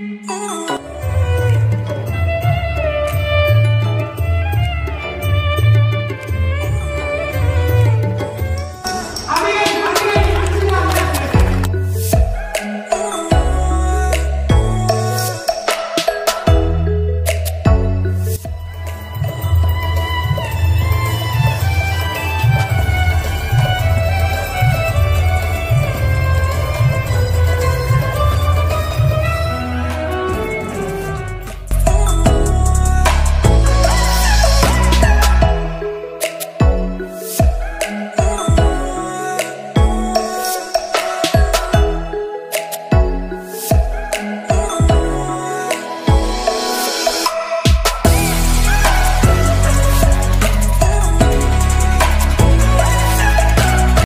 Ooh.